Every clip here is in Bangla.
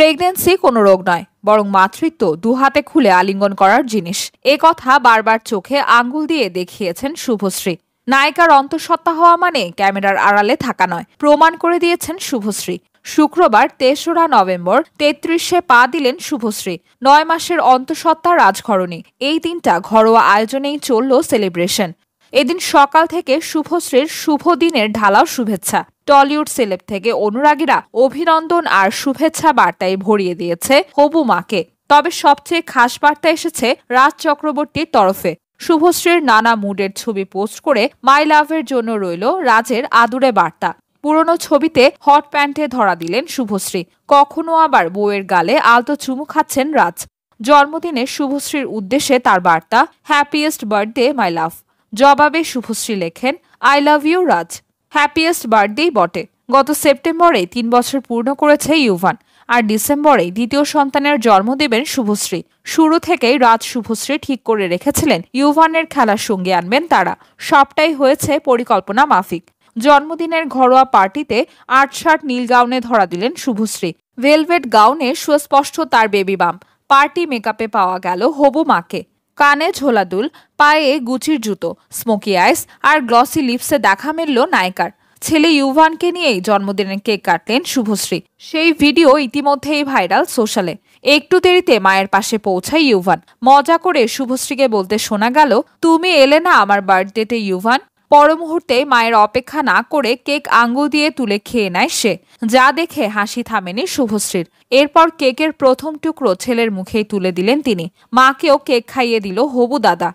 প্রেগনেন্সি কোনো রোগ নয়, বরং মাতৃত্ব দু হাতে খুলে আলিঙ্গন করার জিনিস। এ কথা বারবার চোখে আঙ্গুল দিয়ে দেখিয়েছেন শুভশ্রী। নায়িকার অন্তঃসত্ত্বা হওয়া মানে ক্যামেরার আড়ালে থাকা নয়, প্রমাণ করে দিয়েছেন শুভশ্রী। শুক্রবার তেসরা নভেম্বর তেত্রিশে পা দিলেন শুভশ্রী, নয় মাসের অন্তঃসত্ত্বা রাজঘরণী। এই দিনটা ঘরোয়া আয়োজনেই চলল সেলিব্রেশন। এদিন সকাল থেকে শুভশ্রীর শুভ দিনের ঢালাও শুভেচ্ছা। টলিউড সেলেব থেকে অনুরাগীরা অভিনন্দন আর শুভেচ্ছা বার্তায় ভরিয়ে দিয়েছে হবু মাকে। তবে সবচেয়ে খাস বার্তা এসেছে রাজ চক্রবর্তীর তরফে। শুভশ্রীর নানা মুডের ছবি পোস্ট করে মাই লাভের জন্য রইল রাজের আদুরে বার্তা। পুরনো ছবিতে হট প্যান্টে ধরা দিলেন শুভশ্রী। কখনো আবার বউয়ের গালে আলতো চুমু খাচ্ছেন রাজ। জন্মদিনে শুভশ্রীর উদ্দেশ্যে তার বার্তা হ্যাপিয়েস্ট বার্থডে মাই লাভ জবাবে শুভশ্রী লেখেন I love you Raj. Happiest বার্থডেই বটে। গত সেপ্টেম্বরে তিন বছর পূর্ণ করেছে ইউভান, আর ডিসেম্বরে দ্বিতীয় সন্তানের জন্ম দেবেন শুভশ্রী। শুরু থেকেই রাজ শুভশ্রী ঠিক করে রেখেছিলেন, ইউভানের খেলার সঙ্গে আনবেন তারা। সবটাই হয়েছে পরিকল্পনা মাফিক। জন্মদিনের ঘরোয়া পার্টিতে আট শার্ট নীল গাউনে ধরা দিলেন শুভশ্রী। ভেলভেট গাউনে সুস্পষ্ট তার বেবি বাম পার্টি মেকআপে পাওয়া গেল হবু মাকে। কানে ঝোলাদুল পায়ে গুচির জুতো, স্মোকি আইস আর গ্লসি লিপসে দেখা মিলল নায়িকার। ছেলে ইউভানকে নিয়েই জন্মদিনের কেক কাটলেন শুভশ্রী। সেই ভিডিও ইতিমধ্যেই ভাইরাল সোশ্যালে। একটু দেরিতে মায়ের পাশে পৌঁছায় ইউভান। মজা করে শুভশ্রীকে বলতে শোনা গেল, তুমি এলে না আমার বার্থডেতে ইউভান? পর মুহূর্তে মায়ের অপেক্ষা না করে কেক আঙ্গুল দিয়ে তুলে খেয়ে নেয় সে। যা দেখে হাসি থামেনি শুভশ্রীর। এরপর কেকের প্রথম টুকরো ছেলের মুখেই তুলে দিলেন তিনি। মাকেও কেক খাইয়ে দিল হবু দাদা।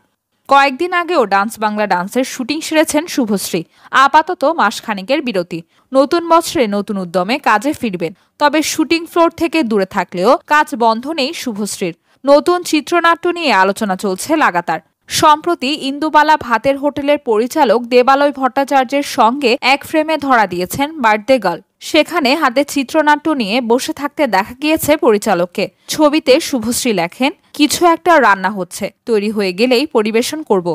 কয়েকদিন আগেও ডান্স বাংলা ডান্সের শুটিং সেরেছেন শুভশ্রী। আপাতত মাসখানেকের বিরতি। নতুন বছরে নতুন উদ্যমে কাজে ফিরবেন। তবে শুটিং ফ্লোর থেকে দূরে থাকলেও কাজ বন্ধ নেই শুভশ্রীর। নতুন চিত্রনাট্য নিয়ে আলোচনা চলছে লাগাতার। সম্প্রতি ইন্দুবালা ভাতের হোটেলের পরিচালক দেবালয় ভট্টাচার্যের সঙ্গে এক ফ্রেমে ধরা দিয়েছেন বার্থডে গার্ল। সেখানে হাতে চিত্রনাট্য নিয়ে বসে থাকতে দেখা গিয়েছে পরিচালককে। ছবিতে শুভশ্রী লেখেন, কিছু একটা রান্না হচ্ছে, তৈরি হয়ে গেলেই পরিবেশন করব।